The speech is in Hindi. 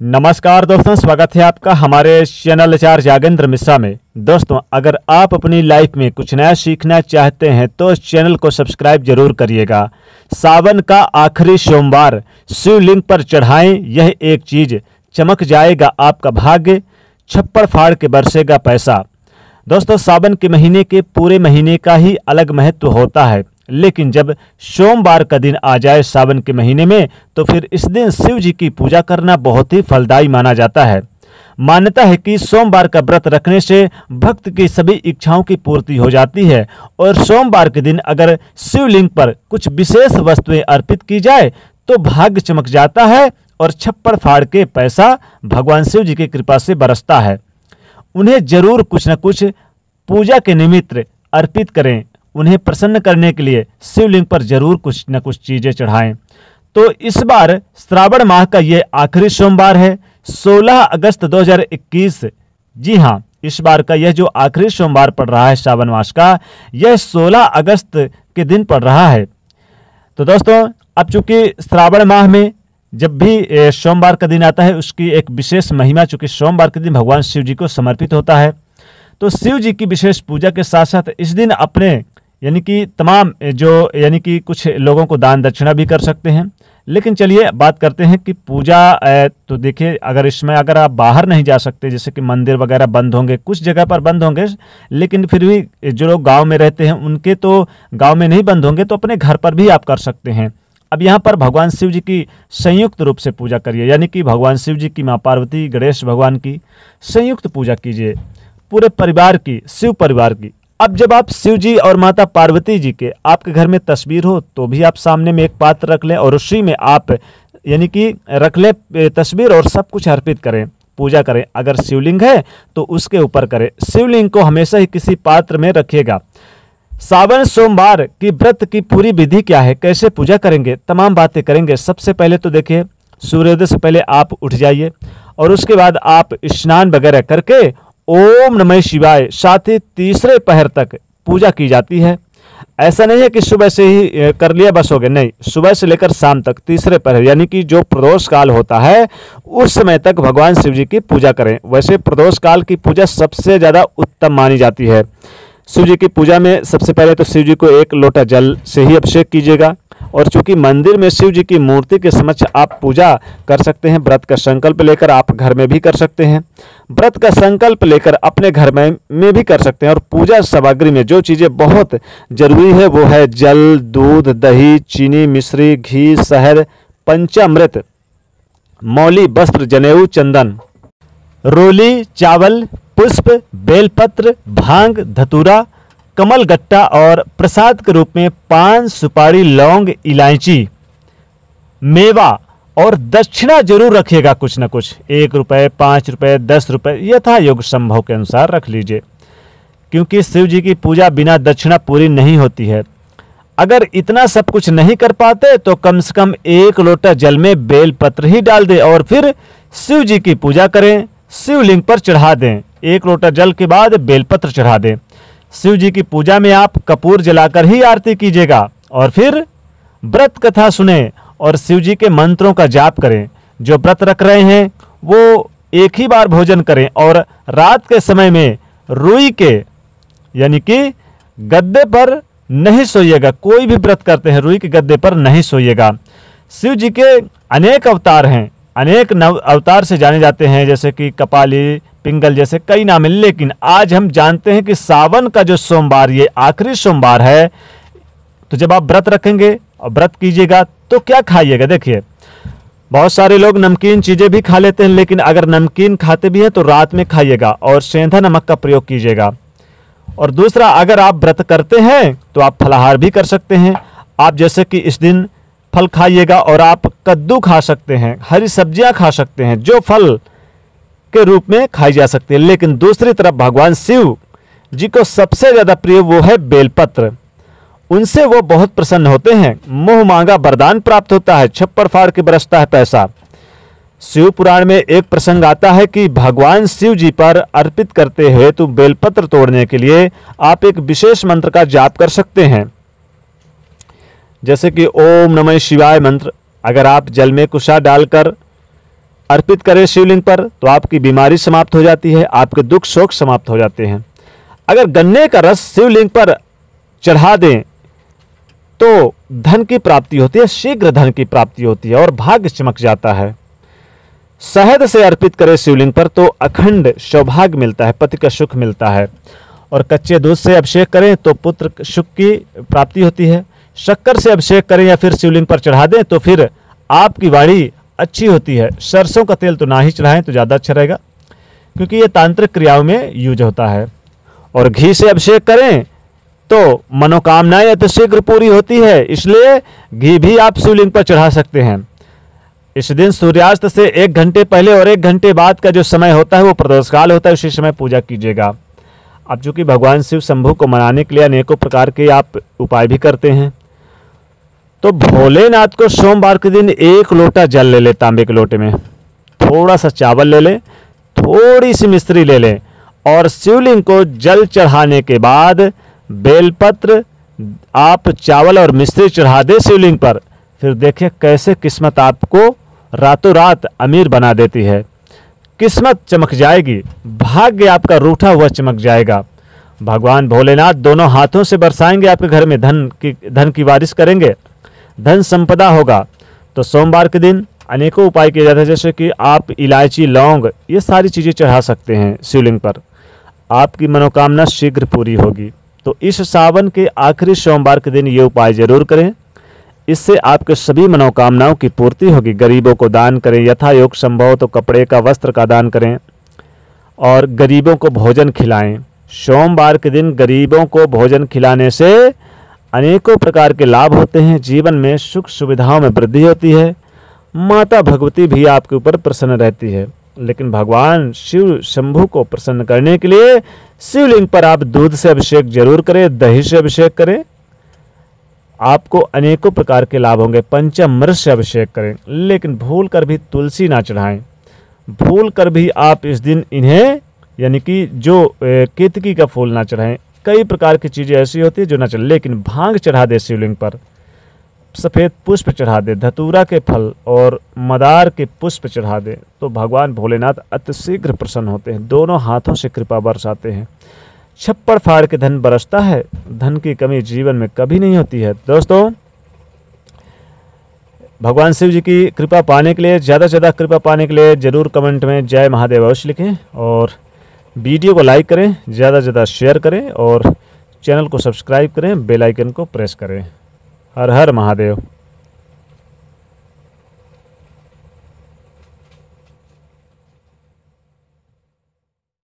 नमस्कार दोस्तों, स्वागत है आपका हमारे चैनल आचार्य जागेंद्र मिश्रा में। दोस्तों, अगर आप अपनी लाइफ में कुछ नया सीखना चाहते हैं तो इस चैनल को सब्सक्राइब ज़रूर करिएगा। सावन का आखिरी सोमवार, शिवलिंग पर चढ़ाएँ, यह एक चीज़। चमक जाएगा आपका भाग्य छप्पड़ फाड़ के बरसेगा पैसा। दोस्तों, सावन के महीने के पूरे महीने का ही अलग महत्व होता है। लेकिन जब सोमवार का दिन आ जाए सावन के महीने में तो फिर इस दिन शिव जी की पूजा करना बहुत ही फलदायी माना जाता है। मान्यता है कि सोमवार का व्रत रखने से भक्त की सभी इच्छाओं की पूर्ति हो जाती है और सोमवार के दिन अगर शिवलिंग पर कुछ विशेष वस्तुएँ अर्पित की जाए तो भाग्य चमक जाता है और छप्पड़ फाड़ के पैसा भगवान शिव जी की कृपा से बरसता है। उन्हें ज़रूर कुछ न कुछ पूजा के निमित्त अर्पित करें। उन्हें प्रसन्न करने के लिए शिवलिंग पर ज़रूर कुछ न कुछ चीज़ें चढ़ाएँ। तो इस बार श्रावण माह का ये आखिरी सोमवार है 16 अगस्त 2021 जी हाँ इस बार का यह जो आखिरी सोमवार पड़ रहा है श्रावण मास का, यह 16 अगस्त के दिन पड़ रहा है। तो दोस्तों, अब चूँकि श्रावण माह में जब भी सोमवार का दिन आता है, उसकी एक विशेष महिमा, चूँकि सोमवार के दिन भगवान शिव जी को समर्पित होता है तो शिव जी की विशेष पूजा के साथ साथ इस दिन अपने यानी कि तमाम जो, यानी कि कुछ लोगों को दान दक्षिणा भी कर सकते हैं। लेकिन चलिए, बात करते हैं कि पूजा तो देखिए, अगर इसमें अगर आप बाहर नहीं जा सकते, जैसे कि मंदिर वगैरह बंद होंगे, कुछ जगह पर बंद होंगे, लेकिन फिर भी जो लोग गाँव में रहते हैं, उनके तो गाँव में नहीं बंद होंगे तो अपने घर पर भी आप कर सकते हैं। अब यहाँ पर भगवान शिव जी की संयुक्त रूप से पूजा करिए, यानी कि भगवान शिव जी की, माँ पार्वती, गणेश भगवान की, संयुक्त पूजा कीजिए, पूरे परिवार की, शिव परिवार की। अब जब आप शिव जी और माता पार्वती जी के आपके घर में तस्वीर हो तो भी आप सामने में एक पात्र रख लें और उसी में आप, यानी कि रख लें तस्वीर और सब कुछ अर्पित करें, पूजा करें। अगर शिवलिंग है तो उसके ऊपर करें। शिवलिंग को हमेशा ही किसी पात्र में रखिएगा। सावन सोमवार की व्रत की पूरी विधि क्या है? कैसे पूजा करेंगे? तमाम बातें करेंगे। सबसे पहले तो देखिए, सूर्योदय से पहले आप उठ जाइए और उसके बाद आप स्नान वगैरह करके ओम नमः शिवाय। साथ ही तीसरे पहर तक पूजा की जाती है। ऐसा नहीं है कि सुबह से ही कर लिया बस हो गया। नहीं, सुबह से लेकर शाम तक तीसरे पहर, यानी कि जो प्रदोष काल होता है, उस समय तक भगवान शिव जी की पूजा करें। वैसे प्रदोष काल की पूजा सबसे ज़्यादा उत्तम मानी जाती है। शिव जी की पूजा में सबसे पहले तो शिव जी को एक लोटा जल से ही अभिषेक कीजिएगा। और चूँकि मंदिर में शिव जी की मूर्ति के समक्ष आप पूजा कर सकते हैं, व्रत का संकल्प लेकर आप घर में भी कर सकते हैं। व्रत का संकल्प लेकर अपने घर में में भी कर सकते हैं और पूजा सामग्री में जो चीज़ें बहुत ज़रूरी है, वो है जल, दूध, दही, चीनी, मिश्री, घी, शहद, पंचामृत, मौली, वस्त्र, जनेऊ, चंदन, रोली, चावल, पुष्प, बेलपत्र, भाँग, धतूरा कमल गट्टा और प्रसाद के रूप में पान, सुपारी, लौंग, इलायची, मेवा और दक्षिणा ज़रूर रखिएगा कुछ ना कुछ। एक रुपये पाँच रुपये दस रुपये यथा योग संभव के अनुसार रख लीजिए। क्योंकि शिव जी की पूजा बिना दक्षिणा पूरी नहीं होती है। अगर इतना सब कुछ नहीं कर पाते तो कम से कम एक लोटा जल में बेलपत्र ही डाल दें और फिर शिव जी की पूजा करें, शिवलिंग पर चढ़ा दें। एक लोटा जल के बाद बेलपत्र चढ़ा दें। शिव जी की पूजा में आप कपूर जलाकर ही आरती कीजिएगा। और फिर व्रत कथा सुने और शिव जी के मंत्रों का जाप करें। जो व्रत रख रहे हैं, वो एक ही बार भोजन करें और रात के समय में रुई के, यानी कि गद्दे पर नहीं सोइएगा। कोई भी व्रत करते हैं, रुई के गद्दे पर नहीं सोइएगा। शिव जी के अनेक अवतार हैं। अनेक नव अवतार से जाने जाते हैं, जैसे कि कपाली, पिंगल जैसे कई नाम। हैं लेकिन आज हम जानते हैं कि सावन का जो सोमवार, ये आखिरी सोमवार है। तो जब आप व्रत रखेंगे और व्रत कीजिएगा तो क्या खाइएगा? देखिए, बहुत सारे लोग नमकीन चीज़ें भी खा लेते हैं, लेकिन अगर नमकीन खाते भी हैं तो रात में खाइएगा और सेंधा नमक का प्रयोग कीजिएगा। और दूसरा, अगर आप व्रत करते हैं तो आप फलाहार भी कर सकते हैं। आप जैसे कि इस दिन फल खाइएगा और आप कद्दू खा सकते हैं, हरी सब्ज़ियाँ खा सकते हैं, जो फल के रूप में खाई जा सकती है। लेकिन दूसरी तरफ़ भगवान शिव जी को सबसे ज़्यादा प्रिय वो है बेलपत्र। उनसे वो बहुत प्रसन्न होते हैं। मोह मांगा, वरदान प्राप्त होता है, छप्पर फाड़ के बरसता है पैसा। शिव पुराण में एक प्रसंग आता है कि भगवान शिव जी पर अर्पित करते हुए तुम बेलपत्र तोड़ने के लिए आप एक विशेष मंत्र का जाप कर सकते हैं। जैसे कि ओम नमः शिवाय मंत्र। अगर आप जल में कुशा डालकर अर्पित करें शिवलिंग पर तो आपकी बीमारी समाप्त हो जाती है, आपके दुख शोक समाप्त हो जाते हैं। अगर गन्ने का रस शिवलिंग पर चढ़ा दें तो धन की प्राप्ति होती है, शीघ्र धन की प्राप्ति होती है और भाग्य चमक जाता है। शहद से अर्पित करें शिवलिंग पर तो अखंड सौभाग्य मिलता है, पति का सुख मिलता है। और कच्चे दूध से अभिषेक करें तो पुत्र सुख की प्राप्ति होती है। शक्कर से अभिषेक करें या फिर शिवलिंग पर चढ़ा दें तो फिर आपकी वाणी अच्छी होती है। सरसों का तेल तो ना ही चढ़ाएँ तो ज़्यादा अच्छा रहेगा, क्योंकि ये तांत्रिक क्रियाओं में यूज़ होता है। और घी से अभिषेक करें तो मनोकामनाएँ अति शीघ्र पूरी होती है, इसलिए घी भी आप शिवलिंग पर चढ़ा सकते हैं। इस दिन सूर्यास्त से एक घंटे पहले और एक घंटे बाद का जो समय होता है, वो प्रदोषकाल होता है, उसी समय पूजा कीजिएगा। अब चूँकि भगवान शिव शंभु को मनाने के लिए अनेकों प्रकार के आप उपाय भी करते हैं तो भोलेनाथ को सोमवार के दिन एक लोटा जल ले ले, तांबे के लोटे में। थोड़ा सा चावल ले लें, थोड़ी सी मिस्त्री ले लें और शिवलिंग को जल चढ़ाने के बाद बेलपत्र, आप चावल और मिस्त्री चढ़ा दें शिवलिंग पर। फिर देखिए कैसे किस्मत आपको रातों रात अमीर बना देती है। किस्मत चमक जाएगी, भाग्य आपका रूठा हुआ चमक जाएगा। भगवान भोलेनाथ दोनों हाथों से बरसाएँगे, आपके घर में धन की धन की बारिश करेंगे। धन संपदा होगा। तो सोमवार के दिन अनेकों उपाय किए जाते हैं, जैसे कि आप इलायची, लौंग, ये सारी चीज़ें चढ़ा सकते हैं शिवलिंग पर। आपकी मनोकामना शीघ्र पूरी होगी। तो इस सावन के आखिरी सोमवार के दिन ये उपाय ज़रूर करें। इससे आपके सभी मनोकामनाओं की पूर्ति होगी। गरीबों को दान करें यथा योग संभव तो कपड़े का, वस्त्र का दान करें और गरीबों को भोजन खिलाएँ। सोमवार के दिन गरीबों को भोजन खिलाने से अनेकों प्रकार के लाभ होते हैं। जीवन में सुख सुविधाओं में वृद्धि होती है। माता भगवती भी आपके ऊपर प्रसन्न रहती है। लेकिन भगवान शिव शंभु को प्रसन्न करने के लिए शिवलिंग पर आप दूध से अभिषेक ज़रूर करें, दही से अभिषेक करें। आपको अनेकों प्रकार के लाभ होंगे। पंचमृत से अभिषेक करें। लेकिन भूल कर भी तुलसी ना चढ़ाएँ। भूल कर भी आप इस दिन इन्हें, यानी कि जो केतकी का फूल ना चढ़ाएँ। कई प्रकार की चीज़ें ऐसी होती है जो ना चढ़े लेकिन भाँग चढ़ा दे शिवलिंग पर, सफ़ेद पुष्प चढ़ा दे, धतूरा के फल और मदार के पुष्प चढ़ा दे तो भगवान भोलेनाथ अतिशीघ्र प्रसन्न होते हैं। दोनों हाथों से कृपा बरसाते हैं। छप्पड़ फाड़ के धन बरसता है, धन की कमी जीवन में कभी नहीं होती है। दोस्तों, भगवान शिव जी की कृपा पाने के लिए, ज़्यादा से ज़्यादा कृपा पाने के लिए ज़रूर कमेंट में जय महादेव अवश्य लिखें और वीडियो को लाइक करें, ज़्यादा से ज़्यादा शेयर करें और चैनल को सब्सक्राइब करें, बेल आइकन को प्रेस करें। हर हर महादेव।